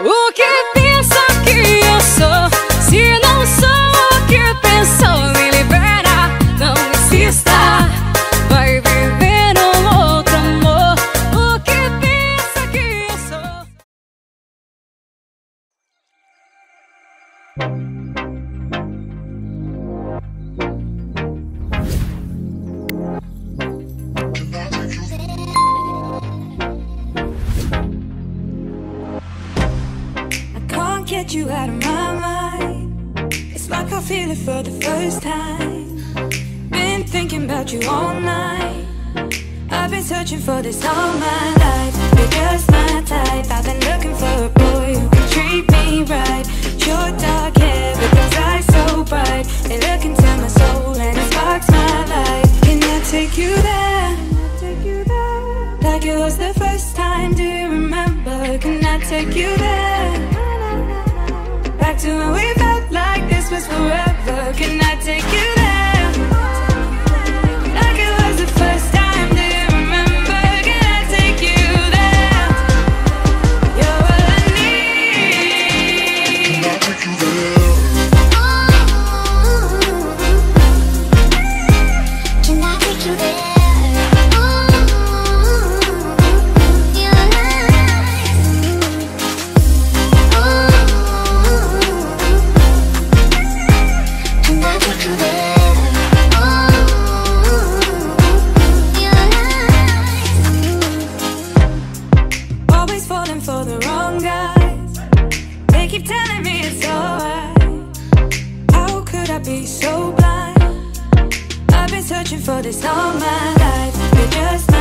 O que pensa que eu sou? Se não sou o que pensou, me libera, não insista. Vai viver um outro amor. O que pensa que eu sou? Get you out of my mind. It's like I feel it for the first time. Been thinking about you all night. I've been searching for this all my life. You're just my type. I've been looking for a boy who can treat me right. Your dark hair with those eyes so bright. They look into my soul and it sparks my life. Can I take you there? Take you there? Like it was the first time. Do you remember? Can I take you there? Keep telling me it's alright. How could I be so blind? I've been searching for this all my life. You're just